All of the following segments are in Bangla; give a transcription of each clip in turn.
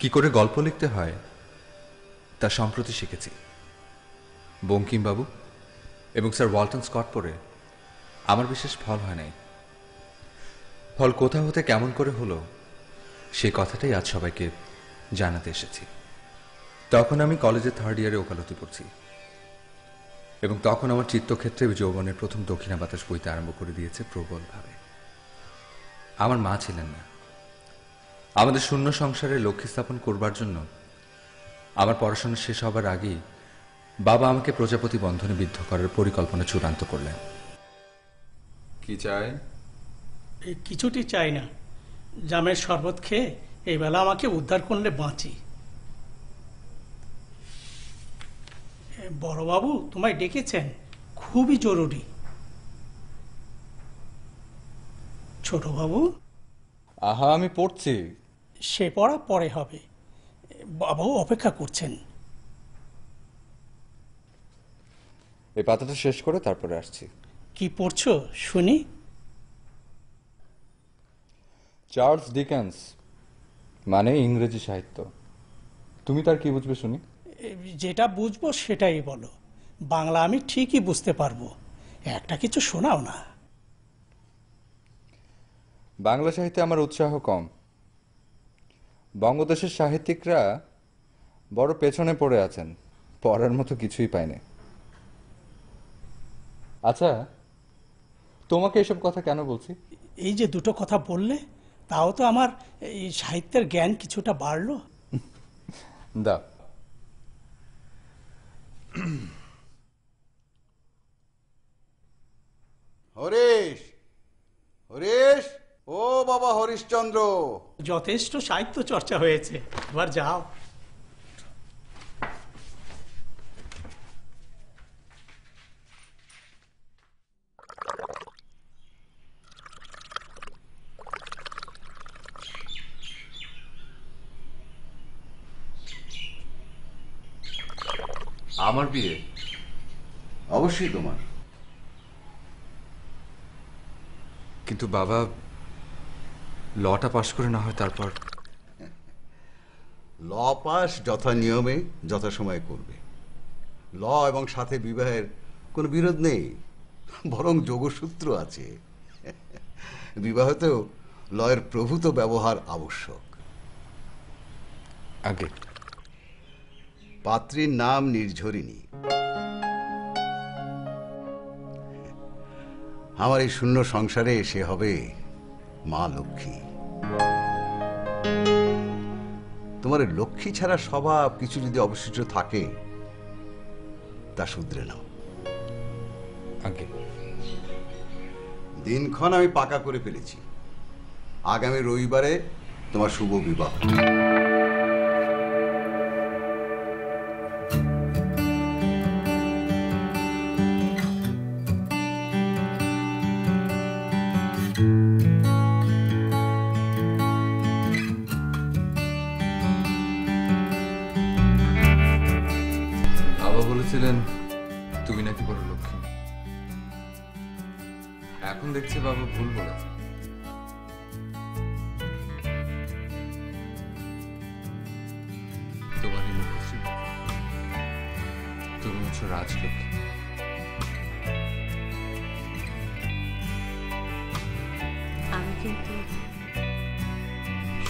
কি করে গল্প লিখতে হয়, তা সম্প্রতি শিখেছি। বঙ্কিমবাবু এবং স্যার ওয়ালটন স্কট পড়ে আমার বিশেষ ফল হয় নাই। ফল কোথা হতে কেমন করে হলো সেই কথাটাই আজ সবাইকে জানাতে এসেছি। তখন আমি কলেজের থার্ড ইয়ারে ওকালতি পড়ছি এবং তখন আমার চিত্তক্ষেত্রে যৌবনের প্রথম দক্ষিণা বাতাস বইতে আরম্ভ করে দিয়েছে প্রবলভাবে। আমার মা ছিলেন না। আমাদের শূন্য সংসারে লক্ষ্মী স্থাপন করবার জন্য আমার পড়াশোনা শেষ হবার আগেই বাবা আমাকে প্রজাপতি বন্ধনে বিদ্ধ করার পরিকল্পনা চূড়ান্ত করলেন। কি চাই এই কিছুটি চাই না। জামের শরবত খেয়ে এই বেলা আমাকে উদ্ধার করলে বাঁচি। এ, বড়বাবু তোমায় ডেকেছেন? খুবই জরুরি। ছোটবাবু? আহা আমি পড়ছি। সে পড়া পরে হবে। বাবাও অপেক্ষা করছেন। এই পাতাটা শেষ করে তারপরে আসছি। কি পড়ছো শুনি? চার্লস ডিকেন্স মানে ইংরেজি সাহিত্য। তুমি তার কি বুঝবে শুনি? যেটা বুঝব সেটাই বলো। বাংলা আমি ঠিকই বুঝতে পারব। একটা কিছু শোনাও না। বাংলা সাহিত্যে আমার উৎসাহ কম। বঙ্গদেশের সাহিত্যিকরা বড় পেছনে পড়ে আছেন। পড়ার মতো কিছুই পায়নি আচ্ছা তোমাকে এসব কথা কেন বলছি? এই যে দুটো কথা বললে তাও তো আমার এই সাহিত্যের জ্ঞান কিছুটা বাড়লো। দা হরিশ! হরিশ! ও বাবা হরিশচন্দ্র। যথেষ্ট সাহিত্য চর্চা হয়েছে। এবার যাও। আমার বিয়ে? অবশ্যই তোমার। কিন্তু বাবা লটা পাশ করে না হয় তারপর? ল পাস যথা নিয়মে যথাসময়ে করবে। ল এবং সাথে বিবাহের কোনো বিরোধ নেই বরং যোগসূত্র আছে। বিবাহতেও লয়ের প্রভূত ব্যবহার আবশ্যক। আগে। পাত্রীর নাম নির্ঝরিণী। আমার এই শূন্য সংসারে সে হবে মা লক্ষ্মী। তোমার লক্ষ্মী ছাড়া স্বভাব কিছু যদি অবশিষ্ট থাকে তা শুধরে নাও। আগে দিনক্ষণ আমি পাকা করে ফেলেছি। আগামী রবিবারে তোমার শুভ বিবাহ।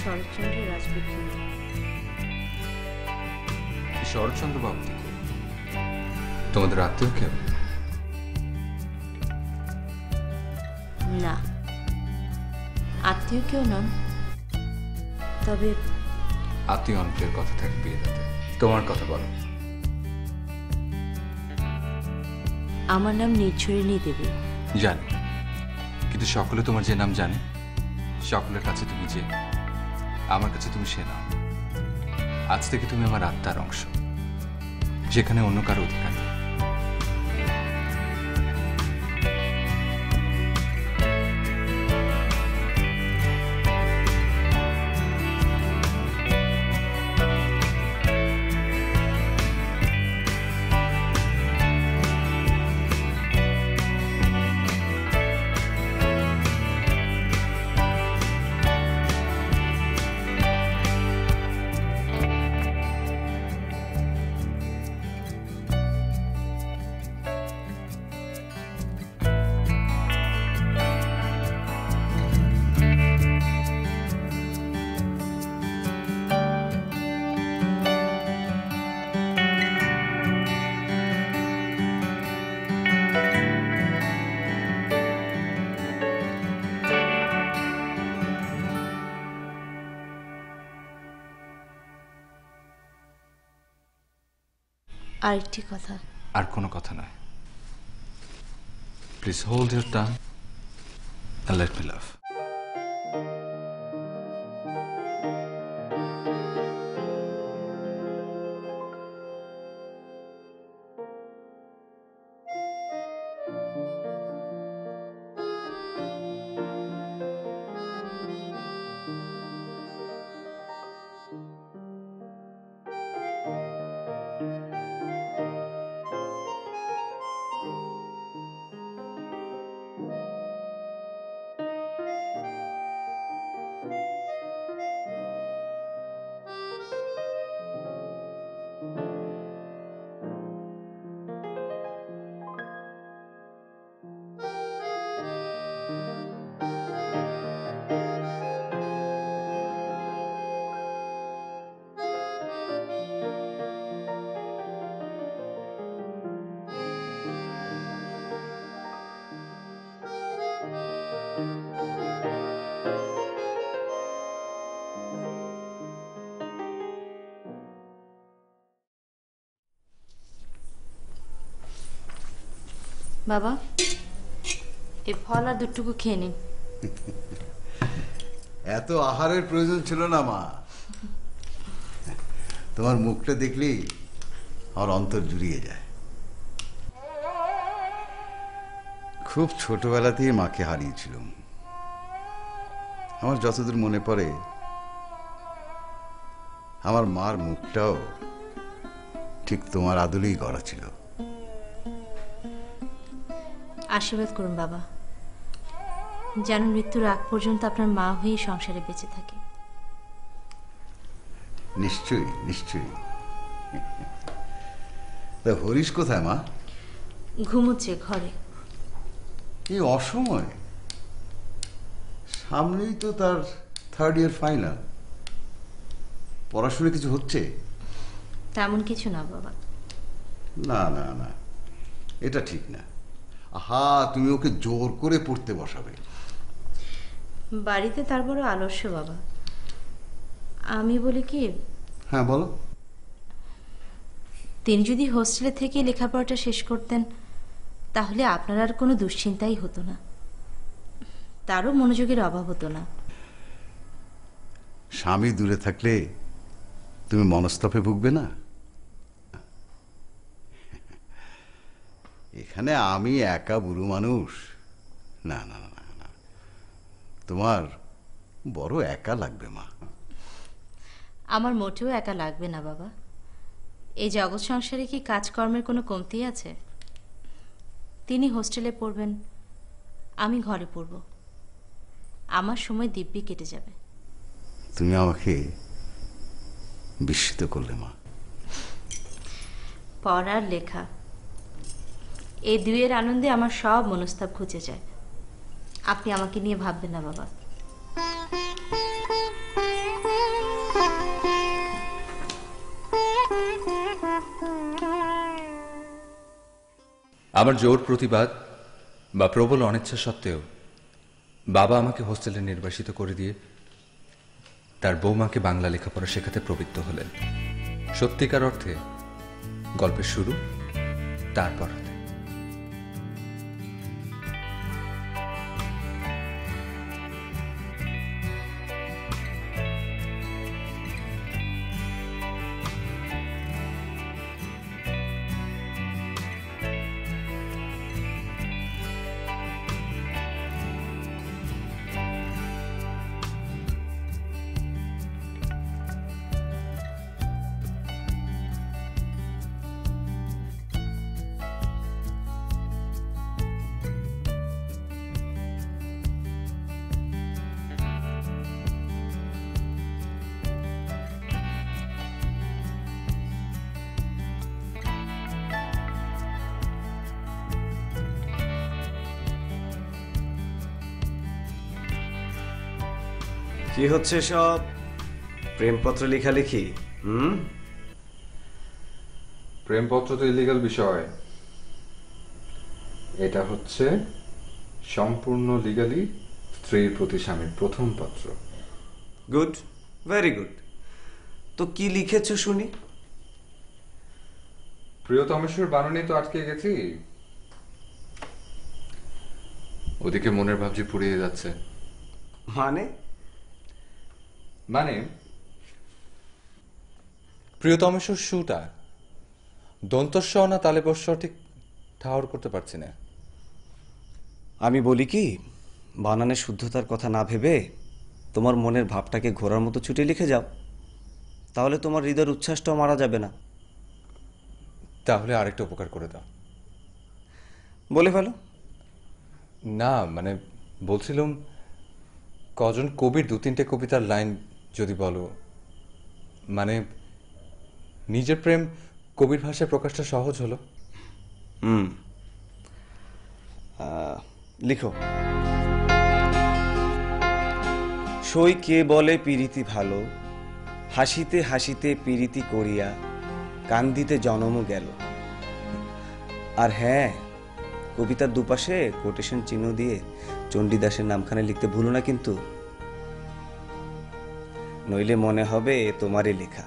শরৎচন্দ্রের রাজপুত্র। শরৎচন্দ্র বাবু তোমাদের আত্মীয় কেউ না আত্মীয় কেউ নন। তবে আত্মীয় অন্তের কথা থাকে বিয়েটাতে তোমার কথা বলো। আমার নাম নির্ঝরিণী দেবী। জানি। কিন্তু সকলে তোমার যে নাম জানে সকলের কাছে তুমি যে আমার কাছে তুমি সে নাও আজ থেকে তুমি আমার আত্মার অংশ। যেখানে অন্য কারও অধিকার আরেকটি কথা। আর কোনো কথা নয়। Please hold your tongue let me love বাবা, এই ফল আর দুটুকু খেয়ে নিন। এত আহারের প্রয়োজন ছিল না, মা। তোমার মুখটা দেখলেই আমার অন্তর জুড়িয়ে যায়। খুব ছোটবেলাতেই মাকে হারিয়েছিলাম। আমার যতদূর মনে পড়ে, আমার মার মুখটাও ঠিক তোমার আদলেই গড়া ছিল। আশীর্বাদ করুন বাবা। যেন মৃত্যুর আগ পর্যন্ত আপনার মা হয়েই সংসারে বেঁচে থাকে। নিশ্চয়ই নিশ্চয়ই। তা হরিশ কোথায় মা? ঘুমোচ্ছে ঘরে। এই অসময়? সামনেই তো তার থার্ড ইয়ার ফাইনাল পড়াশোনা কিছু হচ্ছে? তেমন কিছু না বাবা। না না না। এটা ঠিক না। আহা তুমি ওকে জোর করে পড়তে বসাবে। বাড়িতে তার বড় আলস্য বাবা। আমি বলি কি? হ্যাঁ বলো। তিনি যদি হোস্টেলে থেকে লেখাপড়াটা শেষ করতেন তাহলে আপনার আর কোনো দুশ্চিন্তাই হতো না। তারও মনোযোগের অভাব হতো না। স্বামী দূরে থাকলে তুমি মনস্তপে ভুগবে না। এখানে আমি একা বুড়ো মানুষ। না না না না, না। তোমার বড় একা লাগবে মা। আমার মোটেও একা লাগবে না বাবা। এই জগৎ সংসারে কি কাজকর্মের কোনো কমতি আছে? তিনি হোস্টেলে পড়বেন আমি ঘরে পড়ব। আমার সময় দিব্যি কেটে যাবে। তুমি আমাকে বিস্মিত করলে মা। পড়ার লেখা। এই দুইয়ের আনন্দে আমার সব মনস্তাপ ঘুচে যায়। আপনি আমাকে নিয়ে ভাববেন না, বাবা। আমার জোর প্রতিবাদ বা প্রবল অনিচ্ছা সত্ত্বেও বাবা আমাকে হোস্টেলে নির্বাসিত করে দিয়ে তার বৌমাকে বাংলা লেখাপড়া শেখাতে প্রবৃত্ত হলেন। সত্যিকার অর্থে গল্পের শুরু, তারপর কি হচ্ছে সব? প্রেমপত্র লেখালেখি হুম? প্রেমপত্র তো ইলিগাল বিষয়। এটা হচ্ছে সম্পূর্ণ লিগালি স্ত্রীর প্রতি স্বামীর প্রথম পত্র। গুড ভেরি গুড তো কি লিখেছ শুনি? প্রিয়তমেশ্বর বাননে তো আটকে গেছি। ওদিকে মনের ভাবজি পুড়িয়ে যাচ্ছে। মানে? মানে প্রিয়তমেশ্বর শুটা। দন্তস্ব না তালেবস্ব ঠিক ঠাহর করতে পারছি না। আমি বলি কি বানানের শুদ্ধতার কথা না ভেবে তোমার মনের ভাবটাকে ঘোরার মতো ছুটে লিখে যাও। তাহলে তোমার হৃদয়ের উচ্ছ্বাসটাও মারা যাবে না। তাহলে আরেকটা উপকার করে দাও। বলে ফেলো। না মানে বলছিলাম কজন কবির দু তিনটে কবিতার লাইন যদি বলো। মানে নিজের প্রেম কবির ভাষায় প্রকাশটা সহজ হলো? হুম। লিখো। সই কে বলে পিরিতি ভালো, হাসিতে হাসিতে পিরিতি করিয়া, কান্দিতে জনমও গেল। আর হ্যাঁ কবিতার দুপাশে কোটেশন চিহ্ন দিয়ে চণ্ডীদাসের নামখানে লিখতে ভুলো না কিন্তু। নইলে মনে হবে এ তোমারই লেখা।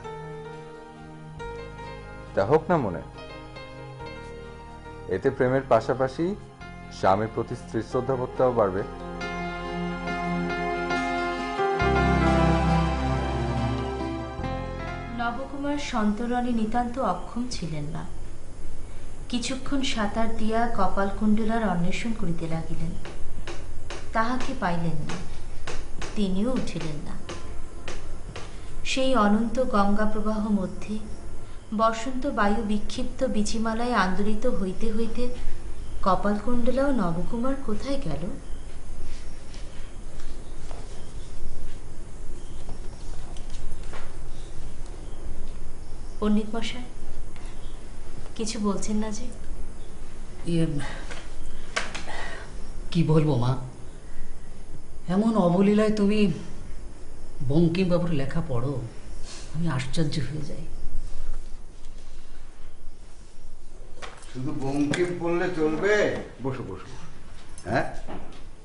তা হোক না মনে। এতে প্রেমের পাশাপাশি স্বামীর প্রতি স্ত্রীর শ্রদ্ধাবোধটাও বাড়বে। নবকুমার সন্তরণে নিতান্ত অক্ষম ছিলেন না। কিছুক্ষণ সাঁতার দিয়া কপালকুণ্ডলার অন্বেষণ করিতে লাগিলেন। তাহাকে পাইলেন না। তিনিও উঠিলেন না। সেই অনন্ত গঙ্গা প্রবাহ মধ্যে বসন্ত বায়ু বিক্ষিপ্ত বিচিমালায় আন্দোলিত হইতে হইতে কপালকুণ্ডলা ও নবকুমার কোথায় গেল? পণ্ডিত মশাই, কিছু বলছেন না যে? ইয়ে কি বলব মা? এমন অবলীলায় তুমি বঙ্কিমবাবুর লেখা পড়ো আমি আশ্চর্য হয়ে যাই। শুধু বঙ্কিম পড়লে চলবে? বসো বসো। হ্যাঁ?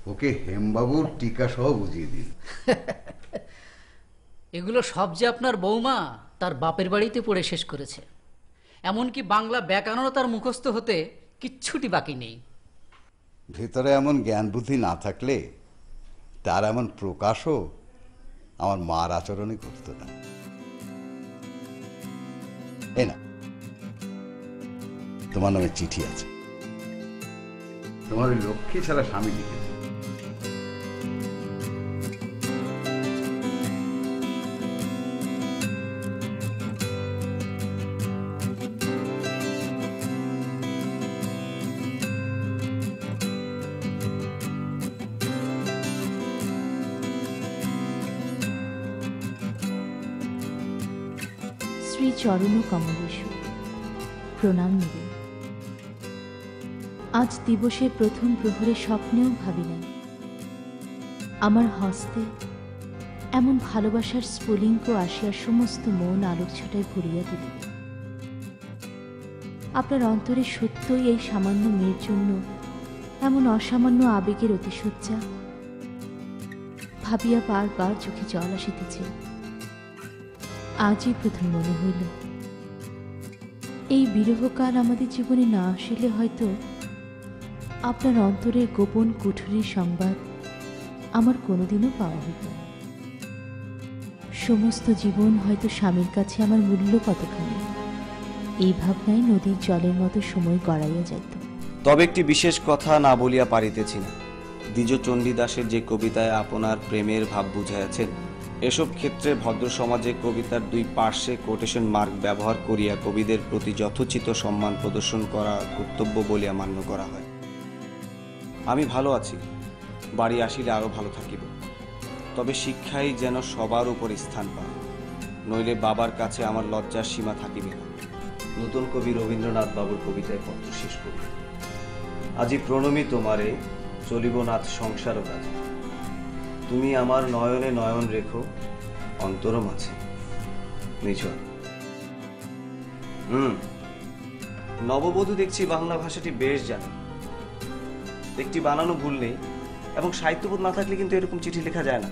ওকে হেমবাবুর টিকা সহ বুঝিয়ে দিন। এগুলো সব যে আপনার বৌমা তার বাপের বাড়িতে পড়ে শেষ করেছে। এমনকি বাংলা ব্যাকরণও তার মুখস্থ হতে কিচ্ছুটি বাকি নেই। ভেতরে এমন জ্ঞান বুদ্ধি না থাকলে তার এমন প্রকাশও আমার মার আচরণই করতো না। এ না তোমার নামে চিঠি আছে। তোমার ওই লক্ষ্মী ছাড়া স্বামী লিখেছে। চরণ কমলেশু প্রণাম নেবে। আজ দিবসের প্রথম প্রহরে স্বপ্নেও ভাবি নাই। আমার হস্তে এমন ভালোবাসার স্ফুলিঙ্গ আসিয়ার সমস্ত মন আলোক ছটায় ভরিয়া তুলিবে আপনার অন্তরে সত্যই এই সামান্য মেয়ের জন্য এমন অসামান্য আবেগের অতিশয্যা। ভাবিয়া বারবার চোখে জল আসিতেছে। আজই প্রথম মনে হইল, এই বিরহকাল আমাদের জীবনে না আসিলে হয়তো আপনার অন্তরের গোপন কুঠুরির সংবাদ আমার কোনোদিনও পাওয়া হইত না। সমস্ত জীবন হয়তো স্বামীর কাছে আমার মূল্য কতখানি, এই ভাবনায় নদীর জলের মতো সময় গড়াইয়া যাইত তবে একটি বিশেষ কথা না বলিয়া পারিতেছি না দ্বিজ চণ্ডীদাসের যে কবিতায় আপনার প্রেমের ভাব বুঝাইয়াছেন এসব ক্ষেত্রে ভদ্র সমাজে কবিতার দুই পার্শ্বে কোটেশন মার্ক ব্যবহার করিয়া কবিদের প্রতি যথোচিত সম্মান প্রদর্শন করা কর্তব্য বলিয়া মান্য করা হয়। আমি ভালো আছি, বাড়ি আসিলে আরও ভালো থাকিব। তবে শিক্ষাই যেন সবার উপর স্থান পায়, নইলে বাবার কাছে আমার লজ্জার সীমা থাকিবে না। নতুন কবি রবীন্দ্রনাথ বাবুর কবিতায় পত্র শেষ করি আজি প্রণমী তোমারে, চলিব নাথ সংসার কাজে তুমি আমার নয়নে নয়ন রেখো অন্তর মাঝে নিঝর হুম নববধূ দেখছি বাংলা ভাষাটি বেশ জানে। একটি বানানো ভুল নেই এবং সাহিত্যবোধ না থাকলে কিন্তু এরকম চিঠি লেখা যায় না।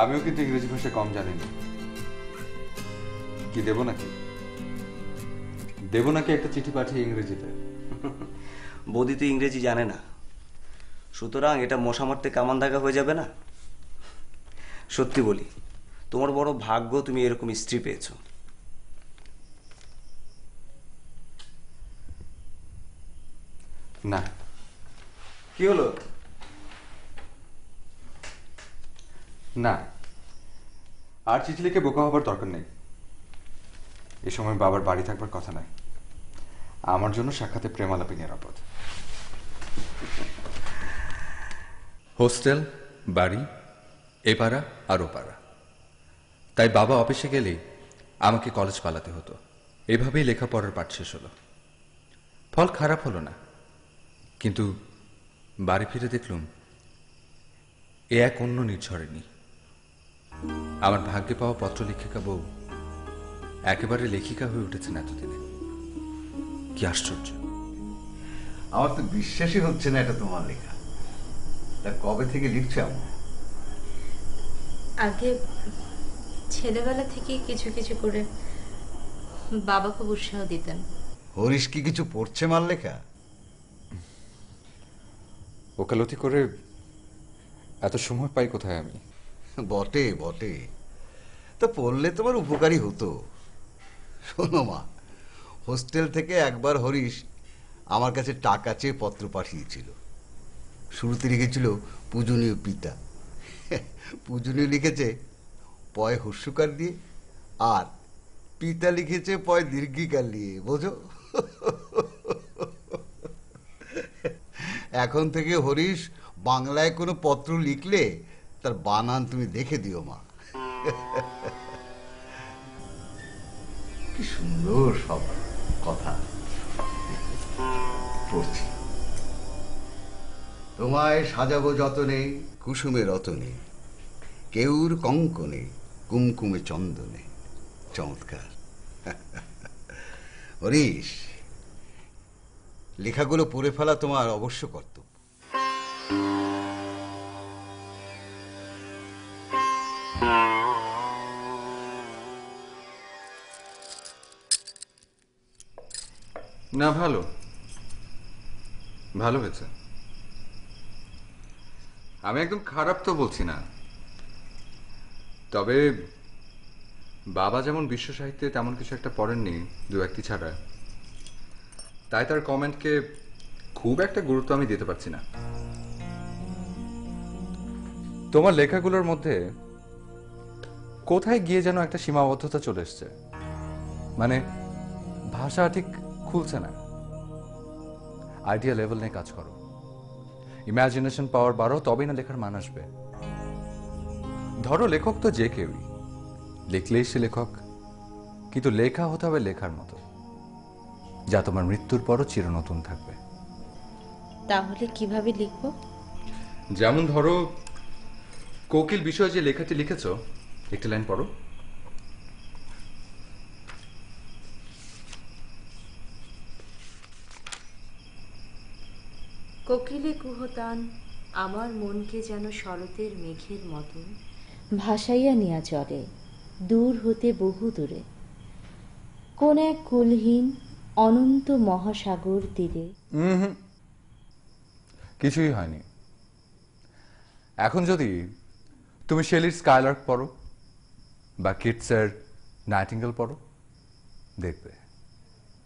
আমিও কিন্তু ইংরেজি ভাষা কম জানি না কি দেবো নাকি? দেব নাকি একটা চিঠি পাঠিয়ে ইংরেজিতে? বৌদি তো ইংরেজি জানে না। সুতরাং এটা মশা মারতে কামান দাগা হয়ে যাবে না? সত্যি বলি তোমার বড় ভাগ্য তুমি এরকম স্ত্রী পেয়েছ। না। কি হলো? না। আর চিঠি লিখে বোকা হবার দরকার নেই। এ সময় বাবার বাড়ি থাকবার কথা নয়। আমার জন্য সাক্ষাতে প্রেমালাপি নিরাপদ। হোস্টেল, বাড়ি, এ পাড়া আর ও পাড়া। তাই বাবা অফিসে গেলেই আমাকে কলেজ পালাতে হতো। এভাবেই লেখাপড়ার পাঠ শেষ হলো। ফল খারাপ হলো না। কিন্তু বাড়ি ফিরে দেখলুম এ এক অন্য নির্ঝরেনি আমার ভাগ্যে পাওয়া পত্রলেখিকা বউ একেবারে লেখিকা হয়ে উঠেছেন এতদিনে। কি আশ্চর্য। আমার তো বিশ্বাসই হচ্ছে না এটা তোমার লেখা। তা কবে থেকে লিখছো এমন? আগে ছেলেবেলা থেকে কিছু কিছু করে বাবা খুব উৎসাহ দিতেন। হরিশ কি কিছু পড়ছে মার লেখা? ওকালতি করে এত সময় পাই কোথায় আমি? বটে বটে। তা পড়লে তোমার উপকারী হতো। শোনো মা হোস্টেল থেকে একবার হরিশ আমার কাছে টাকা চেয়ে পত্র পাঠিয়েছিল। শুরুতে লিখেছিল পূজনীয় পিতা। পূজনীয় লিখেছে পয় হস্যকার দিয়ে, আর পিতা লিখেছে পয় দীর্ঘিকার দিয়ে, বোঝো? এখন থেকে হরিশ, বাংলায় কোনো পত্র লিখলে তার বানান তুমি দেখে দিও মা। কি সুন্দর সব কথা। পড়ছি। তোমায় সাজাবো যতনে। কুসুমে রতনে কেউর কঙ্কনে কুমকুমে চন্দনে। চমৎকার। হরিশ লেখাগুলো পড়ে ফেলা তোমার অবশ্য কর্তব্য। না ভালো। ভালো হয়েছে। আমি একদম খারাপ তো বলছি না। তবে বাবা যেমন বিশ্ব সাহিত্যে তেমন কিছু একটা পড়েননি, দু একটি ছাড়া। তাই তার কমেন্টকে খুব একটা গুরুত্ব আমি দিতে পারছি না। তোমার লেখাগুলোর মধ্যে কোথায় গিয়ে যেন একটা সীমাবদ্ধতা চলে এসছে? মানে ভাষা ঠিক খুলছে না। আইডিয়া লেভেল নিয়ে কাজ করো। ইমাজিনেশন পাওয়ার বাড়ো তবেই না লেখার মান আসবে। ধরো লেখক তো যে কেউই। লিখলেই সে লেখক কিন্তু লেখা হতে হবে লেখার মতো। যা তোমার মৃত্যুর পরও চিরনতুন থাকবে। তাহলে কীভাবে লিখব? যেমন ধরো কোকিল বিষয়ে যে লেখাটি লিখেছ একটি লাইন পড়ো। কোকিলে কুহতান, আমার মনকে যেন শরতের মেঘের মতন ভাসাইয়া নিয়া চলে, দূর হতে বহু দূরে। কোন এক কুলহীন অনন্ত মহাসাগর তীরে। কিছুই হয়নি। এখন যদি তুমি শেলির স্কাইলার্ক পড়ো, বা কিটসের নাইটিঙ্গেল পড়ো, দেখবে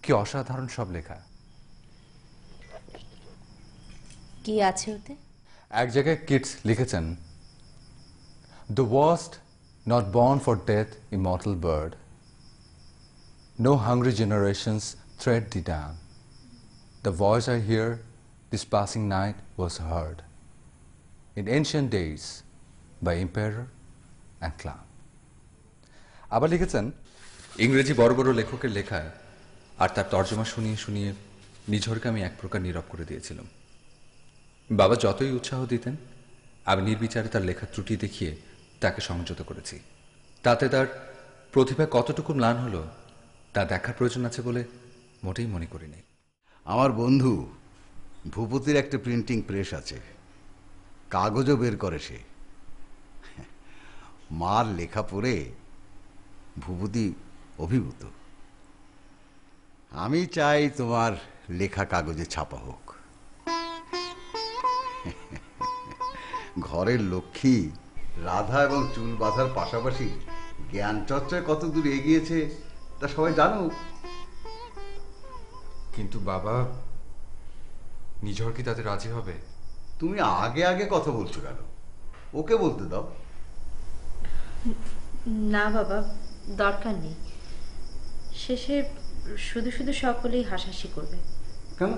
কি অসাধারণ সব লেখা। কি আছে ওতে? এক জায়গায় কিটস লিখেছেন the wast not born for death immortal bird no hungry generations thread thee down the voice I hear this passing night was heard in ancient days by empire and clown আবার লিখেছেন, ইংরেজি বড় বড় লেখকের লেখায় আর তার তর্জমা শুনিয়ে শুনিয়ে নিঝরকে আমি এক প্রকার নীরব করে দিয়েছিলাম। বাবা যতই উৎসাহ দিতেন, আমি নির্বিচারে তার লেখার ত্রুটি দেখিয়ে তাকে সংযত করেছি। তাতে তার প্রতিভা কতটুকু ম্লান হলো, তা দেখার প্রয়োজন আছে বলে মোটেই মনে করিনি। আমার বন্ধু, ভূপতির একটা প্রিন্টিং প্রেস আছে। কাগজও বের করে সে। মার লেখা পড়ে ভূপতি অভিভূত। আমি চাই তোমার লেখা কাগজে ছাপা হোক। ঘরের লক্ষ্মী রাধা এবং চুল বাঁধার পাশাপাশি জ্ঞান চর্চায় কত দূর এগিয়েছে তা সবাই জানো। কিন্তু বাবা নিঝড় কি তাতে রাজি হবে? তুমি আগে আগে কথা বলছো কেন? ওকে বলতে দাও। না বাবা দরকার নেই। শেষে শুধু শুধু সকলেই হাসাহাসি করবে। কেন?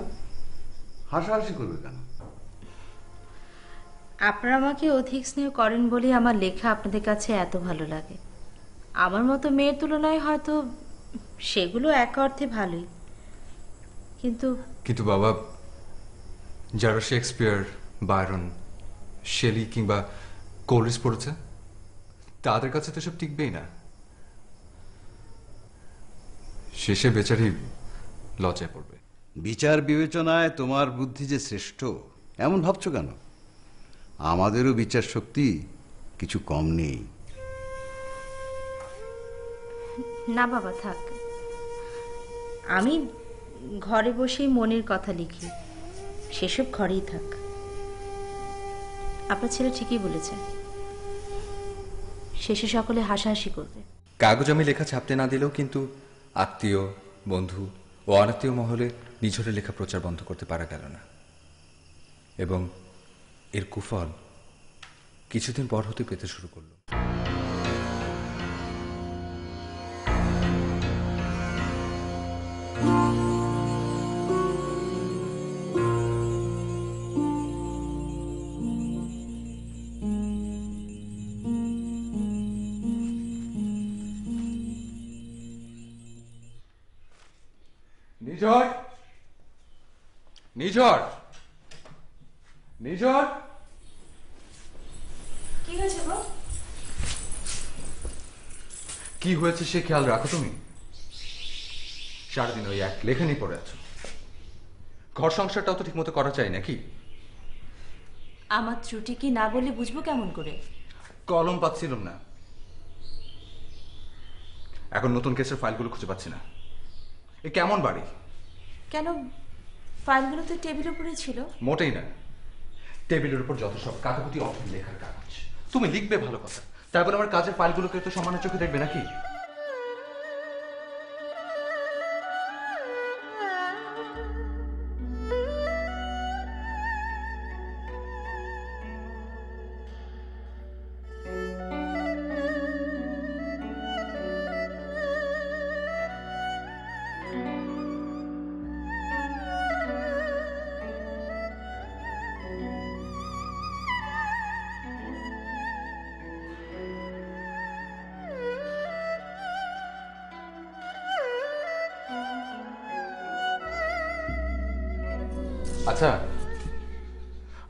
হাসাহাসি করবে কেন? আপনারা আমাকে অধিক স্নেহ করেন বলেই আমার লেখা আপনাদের কাছে এত ভালো লাগে। আমার মতো মেয়ের তুলনায় হয়তো সেগুলো এক অর্থে ভালোই। কিন্তু কিন্তু বাবা যারা শেক্সপিয়ার বায়রন শেলি কিংবা কোলিস পড়েছে তাদের কাছে তো সব টিকবেই না। শেষে বেচারি লজ্জায় পড়বে। বিচার বিবেচনায় তোমার বুদ্ধি যে শ্রেষ্ঠ এমন ভাবছ কেন? আমাদেরও বিচার শক্তি কিছু কম নেই। না বাবা থাক। আমি ঘরে বসেই মনের কথা লিখি। সেসব ঘরেই থাক। আপনার ছেলে ঠিকই বলেছে। শেষে সকলে হাসাহাসি করবে। কাগজ আমি লেখা ছাপতে না দিলেও কিন্তু আত্মীয় বন্ধু ও অনাত্মীয় মহলে নিঝরে লেখা প্রচার বন্ধ করতে পারা গেল না। এবং এর কুফল কিছুদিন পর হতে পেতে শুরু করল। নিঝড় নিঝড় নিঝড় কি হয়েছে গো? কি হয়েছে সে খেয়াল রাখো তুমি? সারাদিন ওই এক লেখানি পড়ে আছো। ঘর সংসারটাও তো ঠিকমতো করা চাই নাকি? আমার ত্রুটি কি না বলে বুঝব কেমন করে? কলম পাচ্ছিলাম না। এখন নতুন কেসের ফাইলগুলো খুঁজে পাচ্ছি না। এ কেমন বাড়ি? কেন? ফাইলগুলো তো টেবিল উপরে ছিল। মোটেই না। টেবিলের উপর যত সব কাটাকুটি অর্থ লেখার কাগজ। তুমি লিখবে ভালো কথা। তারপর আমার কাজের ফাইলগুলোকে তো সমানের চোখে দেখবে নাকি?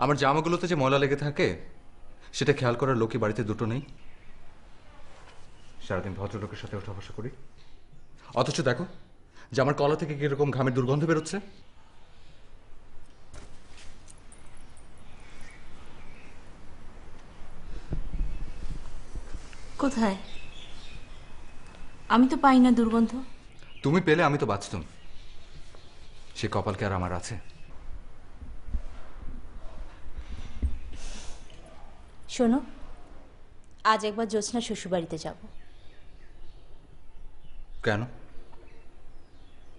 আমার জামাগুলোতে যে ময়লা লেগে থাকে সেটা খেয়াল করার লোকই বাড়িতে দুটো নেই। সারাদিন ভদ্রলোকের সাথে ওঠা বসা করি। অথচ দেখো জামার কলা থেকে কীরকম ঘামের দুর্গন্ধ বেরোচ্ছে। কোথায়? আমি তো পাই না দুর্গন্ধ। তুমি পেলে আমি তো বাঁচতাম। সে কপাল কি আর আমার আছে? শোনো আজ একবার জ্যোৎস্না শ্বশুরবাড়িতে যাব। কেন?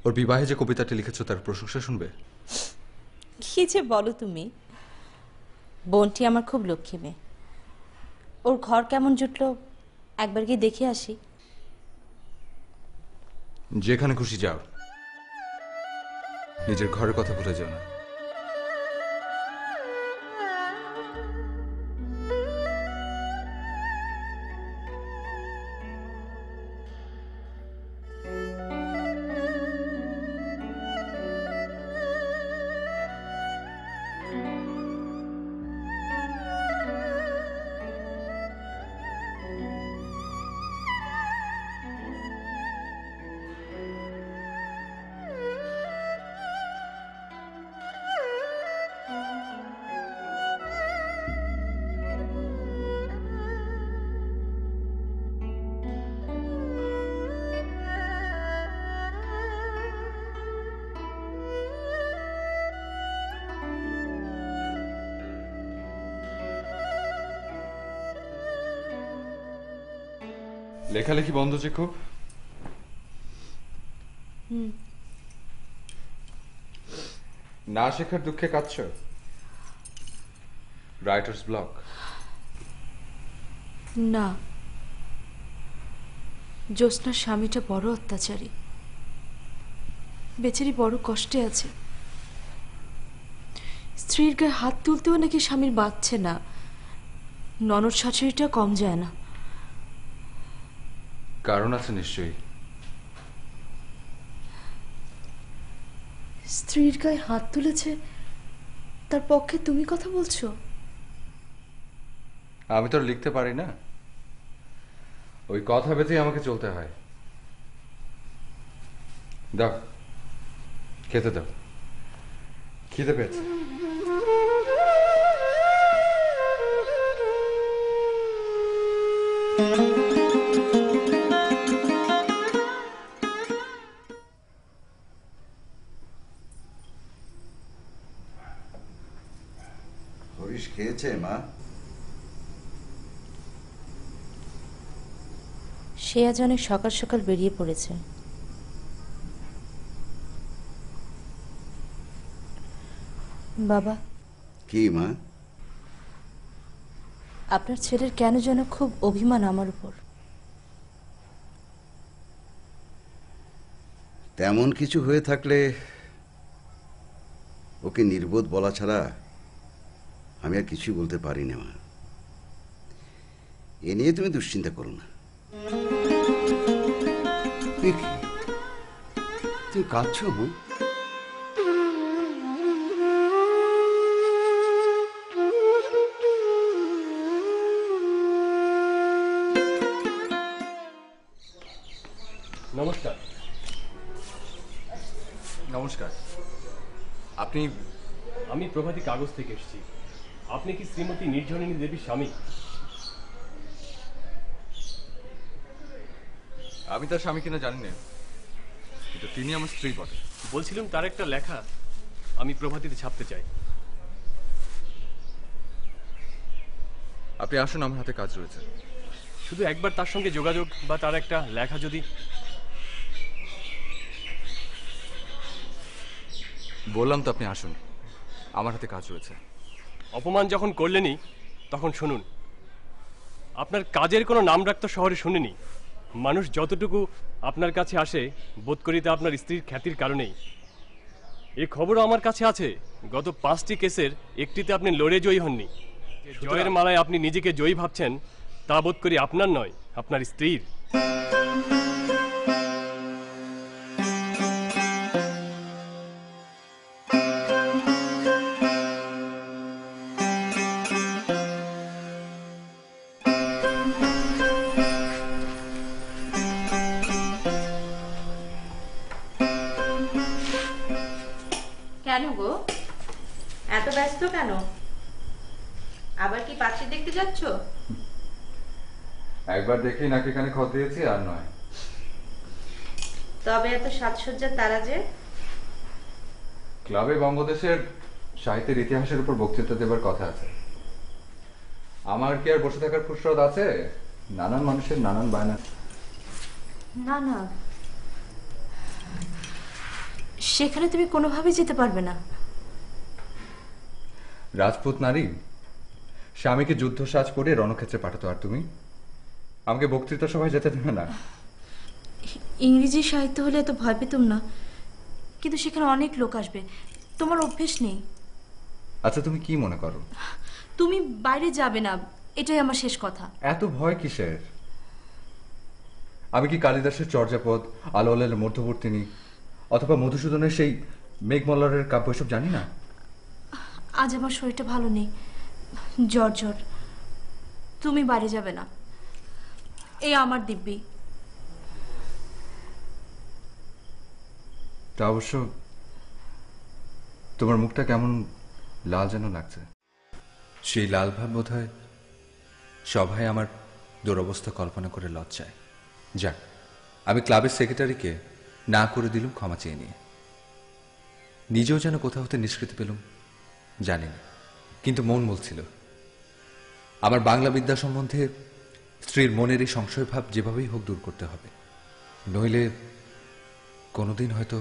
ওর বিবাহে যে কবিতাটি লিখেছ তার প্রশংসা শুনবে? কি যে বলো তুমি। বোনটি আমার খুব লক্ষ্মী মেয়ে। ওর ঘর কেমন জুটলো একবার গিয়ে দেখে আসি। যেখানে খুশি যাও। নিজের ঘরের কথা ভুলে যাও না। লেখালেখি বন্ধ যে খুব। না শেখার দুঃখে কাঁদছ? রাইটার্স ব্লক না। জ্যোৎস্নার স্বামীটা বড় অত্যাচারী। বেচারি বড় কষ্টে আছে। স্ত্রীর গায়ে হাত তুলতেও নাকি স্বামীর বাঁচছে না। ননদ শাশুড়িটা কম যায় না। কারণ আছে নিশ্চয়ই। স্ত্রীর গায়ে হাত তুলেছে তার পক্ষে তুমি কথা বলছো? আমি তো আর লিখতে পারি না। ওই কথা বেঁধেই আমাকে চলতে হয়। দাও খেতে দাও। খিদে পেয়েছে। মা সে আজ অনেক সকাল সকাল বেরিয়ে পড়েছে। বাবা। কি মা? আপনার ছেলের কেন যেন খুব অভিমান আমার উপর। তেমন কিছু হয়ে থাকলে ওকে নির্বোধ বলা ছাড়া আমি আর কিছুই বলতে পারি না মা। এ নিয়ে তুমি দুশ্চিন্তা করো না। তুমি কাঁদছো নমস্কার। নমস্কার। আপনি আমি প্রভাতী কাগজ থেকে এসেছি। আপনি কি শ্রীমতী নির্ঝরিণী দেবীর স্বামী? আমি তার স্বামী কিনা জানি না। কিন্তু তিনি আমার স্ত্রী বটে। বলছিলাম তার একটা লেখা। আমি প্রভাতীতে ছাপতে চাই। আপনি আসুন আমার হাতে কাজ রয়েছে। শুধু একবার তার সঙ্গে যোগাযোগ বা তার একটা লেখা যদি বললাম তো আপনি আসুন। আমার হাতে কাজ রয়েছে। অপমান যখন করলেনই তখন শুনুন। আপনার কাজের কোনো নাম রাখতো শহরে শুনিনি। মানুষ যতটুকু আপনার কাছে আসে বোধ করি তা আপনার স্ত্রীর খ্যাতির কারণেই। এই খবরও আমার কাছে আছে গত পাঁচটি কেসের একটিতে আপনি লড়ে জয়ী হননি। জয়ের মালায় আপনি নিজেকে জয়ী ভাবছেন তা বোধ করি আপনার নয় আপনার স্ত্রীর। একবার দেখি নাকি কানে খত দিয়েছি আর নয়। তবে এত সাজসজ্জার তারা যে? ক্লাবে বঙ্গদেশের সাহিত্যের ইতিহাসের উপর বক্তৃতা দেবার কথা আছে। আমার কি আর বসে থাকার ফুসরত আছে? নানান মানুষের নানান বায়না। না না সেখানে তুমি কোনোভাবেই যেতে পারবে না। রাজপুত নারী স্বামীকে যুদ্ধ সাজ করে রণক্ষেত্রে পাঠাতো আর তুমি? আমাকে বক্তৃতা সভায় যেতে দেবে না। ইংরেজি সাহিত্য হলে এত ভয় পেতাম না। কিন্তু সেখানে অনেক লোক আসবে। তোমার অভ্যেস নেই। আচ্ছা তুমি কি মনে করো? তুমি বাইরে যাবে না। এটাই আমার শেষ কথা। এত ভয় কিসের? আমি কি কালিদাসের চর্যাপদ আলোলের মধ্যবর্তিনী অথবা মধুসূদনের সেই মেঘমল্লারের কাব্য এসব জানি না? আজ আমার শরীরটা ভালো নেই। জ্বর জ্বর। তুমি বাইরে যাবে না। এই আমার দিব্যি। তা অবশ্য তোমার মুখটা কেমন লাল যেন লাগছে। সেই লাল ভাব বোধ হয় সভায় আমার দুরবস্থা কল্পনা করে লজ্জায়। যাক, আমি ক্লাবের সেক্রেটারিকে না করে দিলুম, ক্ষমা চেয়ে নিয়ে। নিজেও যেন কোথাও হতে নিষ্কৃতি পেলুম জানি না কিন্তু মন বলছিল আমার বাংলা বিদ্যা সম্বন্ধে স্ত্রীর মনের এই সংশয়ভাব যেভাবেই হোক দূর করতে হবে। নইলে কোনোদিন হয়তো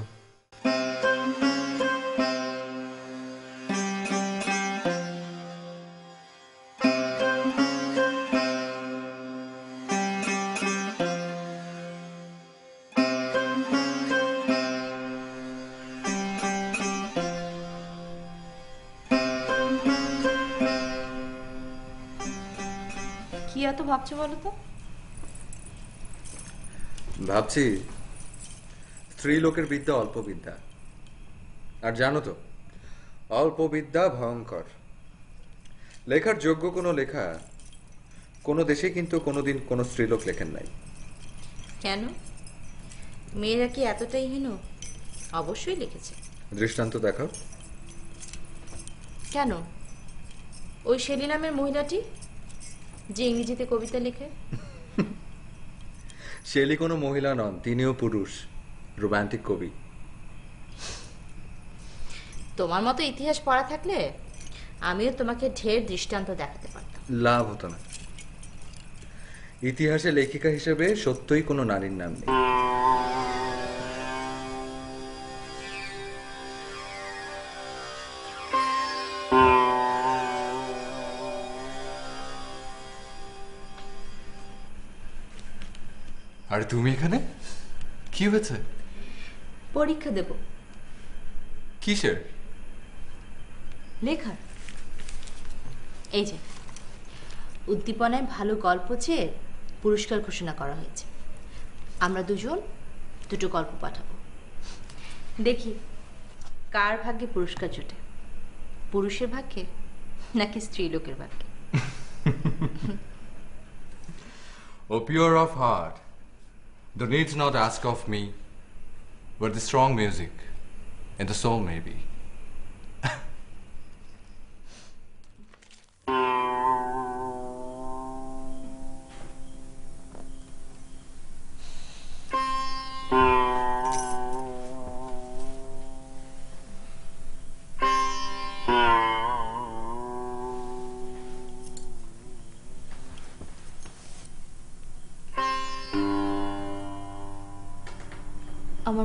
ভাবছ বলো তো? ভাবছি স্ত্রী লোকের বিদ্যা অল্প বিদ্যা। আর জানো তো অল্প বিদ্যা ভয়ঙ্কর। লেখার যোগ্য কোনো লেখা কোনো দেশে কিন্তু কোনোদিন কোনো স্ত্রীলোক লেখেন নাই। কেন? মেয়েরা কি এতটাই হীন? অবশ্যই লিখেছে। দৃষ্টান্ত দেখাও। কেন? ওই শেলি নামের মহিলাটি? যে ইংরেজিতে কবিতা লেখে? শেলি কোনো মহিলা নন তিনিও পুরুষ রোমান্টিক কবি। তোমার মতো ইতিহাস পড়া থাকলে আমিও তোমাকে ঢের দৃষ্টান্ত দেখাতে পারতাম। লাভ হতো না। ইতিহাসে লেখিকা হিসেবে সত্যই কোনো নারীর নাম নেই। আর তুমি এখানে? কি হয়েছে? পরীক্ষা দেব। কিসের? লেখার। এই যে উদ্দীপনায় ভালো গল্প চেয়ে পুরস্কার ঘোষণা করা হয়েছে। আমরা দুজন দুটো গল্প পাঠাবো। দেখি কার ভাগ্যে পুরস্কার জোটে? পুরুষের ভাগ্যে নাকি স্ত্রীলোকের ভাগ্যে? O pure of heart, thou needs not ask of me, but the strong music in the soul may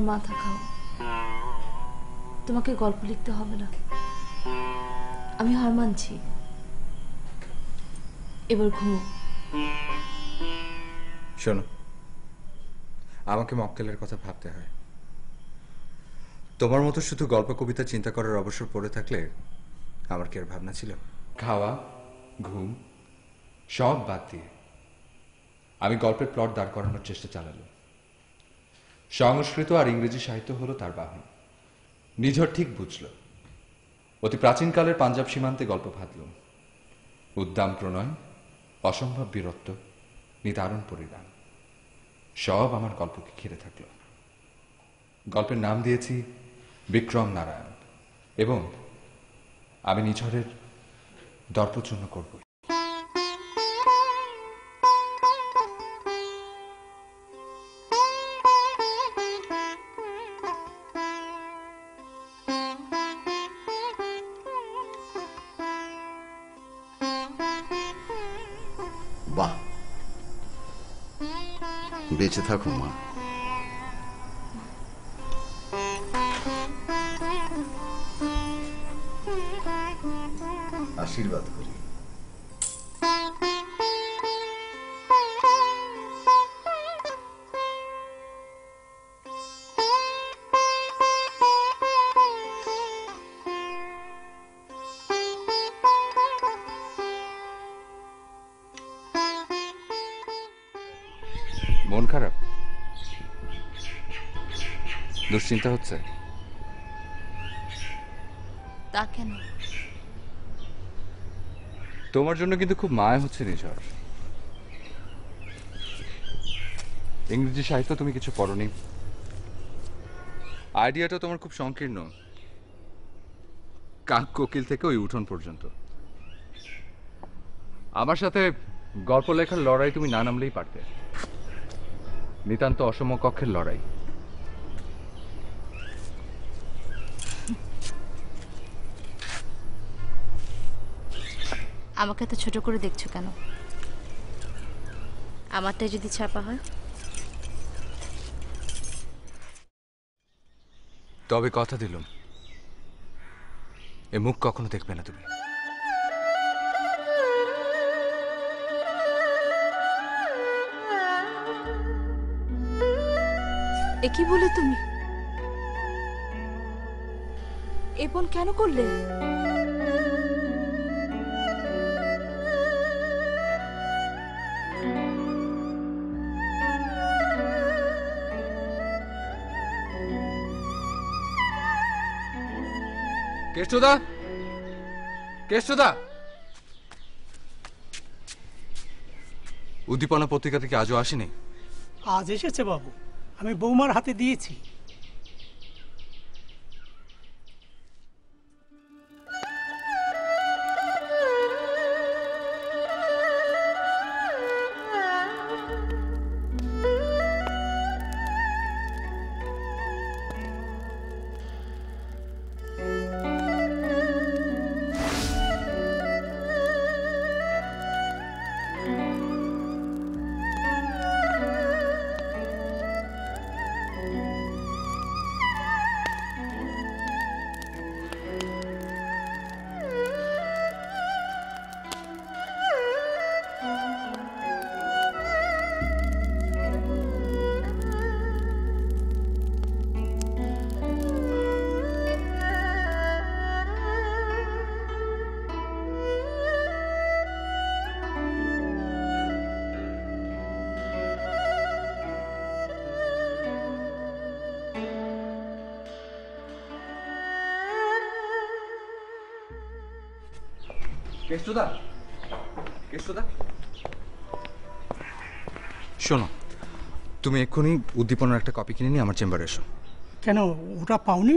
মাথা খাও। তোমাকে গল্প লিখতে হবে না। আমি হার মানছি। এবার ঘুমো। শোনো আমাকে মক্কেলের কথা ভাবতে হয়। তোমার মতো শুধু গল্প কবিতা চিন্তা করার অবসর পড়ে থাকলে আমার কি আর ভাবনা ছিল? খাওয়া ঘুম সব বাদ দিয়ে আমি গল্পের প্লট দাঁড় করানোর চেষ্টা চালালাম। সংস্কৃত আর ইংরেজি সাহিত্য হলো তার বাহন। নিঝর ঠিক বুঝল। অতি প্রাচীনকালের পাঞ্জাব সীমান্তে গল্প ভাবলুম উদ্দাম প্রণয়, অসম্ভব বীরত্ব, নিদারুণ পরিণাম, সব আমার গল্পকে ঘিরে থাকল। গল্পের নাম দিয়েছি বিক্রম নারায়ণ এবং আমি নিঝরের দর্পচূর্ণ করব বেঁচে থাকো মা। আশীর্বাদ করি। দুশ্চিন্তা হচ্ছে? তা কেন? তোমার জন্য কিন্তু খুব মায়া হচ্ছে নিঝর। ইংরেজি সাহিত্য তুমি কিছু পড়নি। আইডিয়াটা তোমার খুব সংকীর্ণ। কাক কোকিল থেকে ওই উঠোন পর্যন্ত। আমার সাথে গল্প লেখার লড়াই তুমি না নামলেই পারতে। নিতান্ত অসম কক্ষের লড়াই। আমাকে এত ছোট করে দেখছ কেন? আমারটাই যদি ছাপা হয়। তবে কথা দিলাম। এ মুখ কখনো দেখবে না তুমি। এ কি বলে তুমি? এপন কেন করলে? কেষ্টদা? কেষ্টদা? উদ্দীপনা পত্রিকা থেকে আজও আসেনি? আজ এসেছে বাবু। আমি বৌমার হাতে দিয়েছি। কেষ্টদা? কেষ্টদা? শোনো তুমি এক্ষুনি উদ্দীপনার একটা কপি কিনে নিয়ে আমার চেম্বারে এসো। কেন ওটা পাওনি?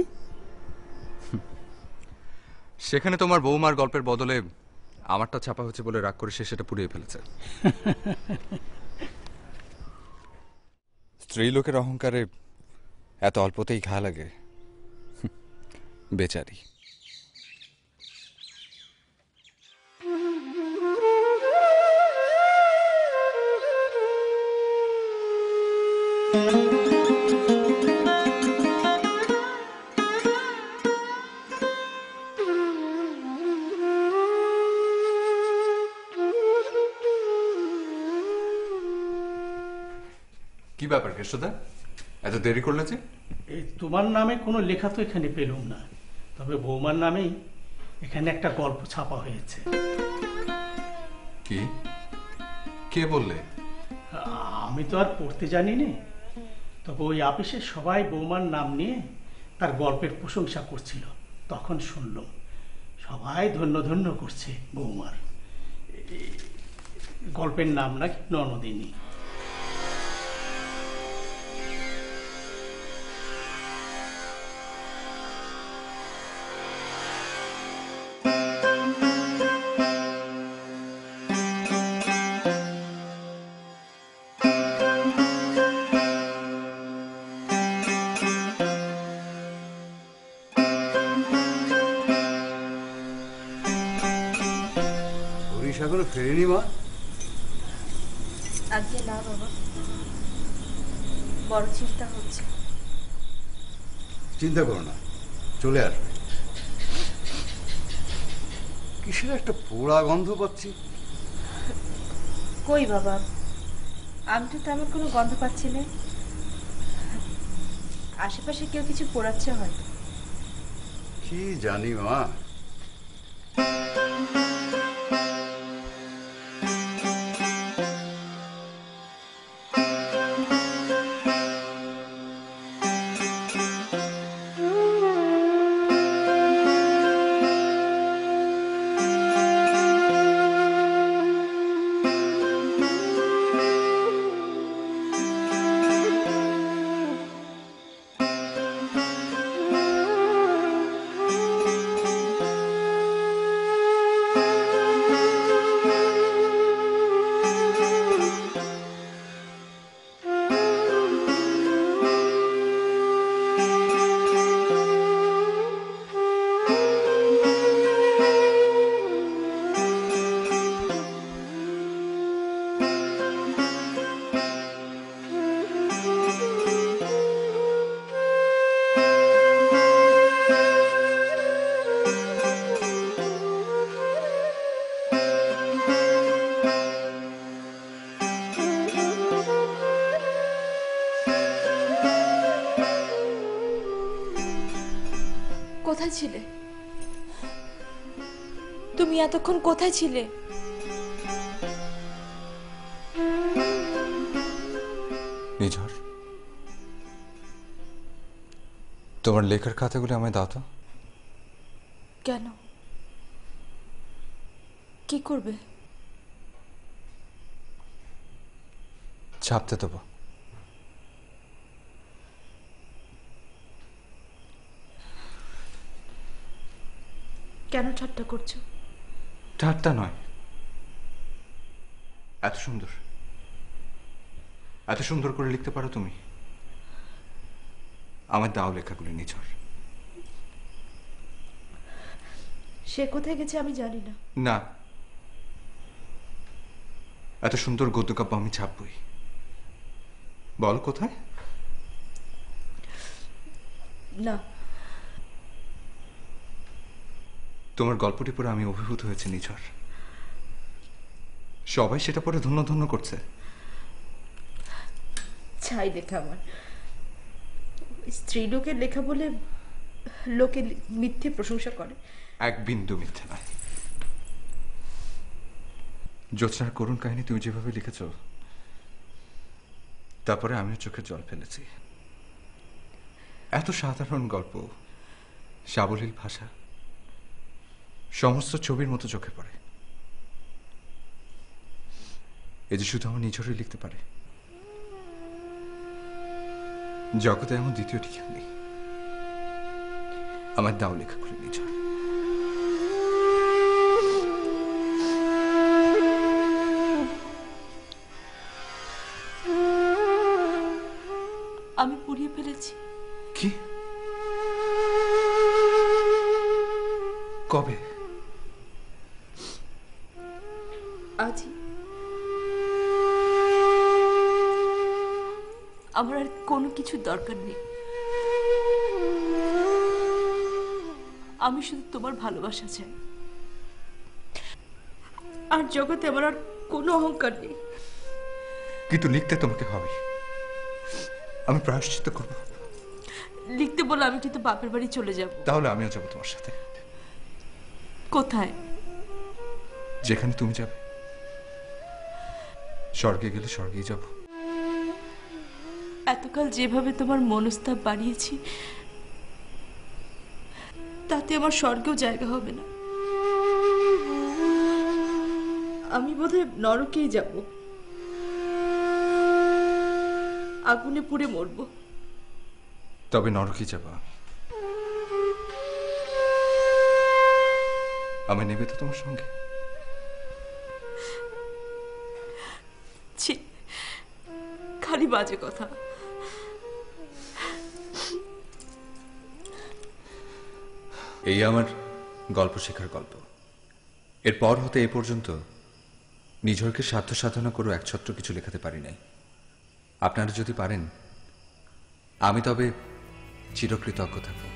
সেখানে তোমার বৌমার গল্পের বদলে আমারটা ছাপা হচ্ছে বলে রাগ করে সে সেটা পুড়িয়ে ফেলেছে। স্ত্রী লোকের অহংকারে এত অল্পতেই ঘা লাগে। বেচারি। এত দেরি করলে যে? এই তোমার নামে কোনো লেখা তো এখানে পেলুম না। তবে বৌমার নামেই এখানে একটা গল্প ছাপা হয়েছে। কি? কে বললে? আমি তো আর পড়তে জানি নে তবে ওই আপিসে সবাই বৌমার নাম নিয়ে তার গল্পের প্রশংসা করছিল। তখন শুনলাম সবাই ধন্য ধন্য করছে বৌমার। গল্পের নাম নাকি ননদিনী। চিন্তা করো না চলে আসবে। কিসের একটা পোড়া গন্ধ পাচ্ছি? কই বাবা? আমি তো তেমন কোনো গন্ধ পাচ্ছি না। আশেপাশে কেউ কিছু পোড়াচ্ছে হয়তো। কি জানি মা কোথায় ছিলে? তুমি এতক্ষণ কোথায় ছিলে? নিঝর তোমার লেখার খাতাগুলো আমায় দাও তো। কেন? কি করবে? ছাপতে দেবো। কেন ঠাট্টা করছ? ঠাট্টা নয়। এত সুন্দর। এত সুন্দর করে লিখতে পারো তুমি। আমার দাও লেখাগুলি নিঝর সে কোথায় গেছে আমি জানি না। না। এত সুন্দর গদ্যকাব্য আমি ছাপবই। বল কোথায়? না। তোমার গল্পটি পড়ে আমি অভিভূত হয়েছি নিঝর। সবাই সেটা পড়ে ধন্য ধন্য করছে। চাই লেখা আমার। স্ত্রী লোকের লেখা বলে লোকে মিথ্যে প্রশংসা করে। এক বিন্দু মিথ্যে নয়। জ্যোৎস্নার করুণ কাহিনী তুমি যেভাবে লিখেছ তারপরে আমিও চোখে জল ফেলেছি। এত সাধারণ গল্প সাবলীল ভাষা সমস্ত ছবির মতো চোখে পড়ে। এ যে শুধু আমার নিজরে লিখতে পারে। জগতে এমন দ্বিতীয়টি কেউ নেই। আমার দাও লেখা করে নিজর আমি পুড়িয়ে ফেলেছি। কি? কবে? আমার আর কোনো কিছু দরকার নেই। আমি শুধু তোমার ভালোবাসা চাই। আর জগতে আমার আর কোনো অহংকার নেই। কিন্তু লিখতে তোমাকে হবে। আমি প্রায়শ্চিত করব। লিখতে বলে আমি কিন্তু বাপের বাড়ি চলে যাব। তাহলে আমিও যাব তোমার সাথে। কোথায়? যেখানে তুমি যাবে। স্বর্গে গেলে স্বর্গেই যাব। এতকাল যেভাবে তোমার মনস্তাপ বাড়িয়েছি তাতে আমার স্বর্গেও জায়গা হবে না। আমি বোধহয় নরকেই যাব। আগুনে পুড়ে মরবো। তবে নরকে যাব। আমি নেবে তো তোমার সঙ্গে? ছি খালি বাজে কথা। এই আমার গল্প শেখার গল্প। এরপর হতে এ পর্যন্ত নিজরকে সাধ্য সাধনা করেও একছত্র কিছু লেখাতে পারি নাই। আপনারা যদি পারেন, আমি তবে চিরকৃতজ্ঞ থাকব।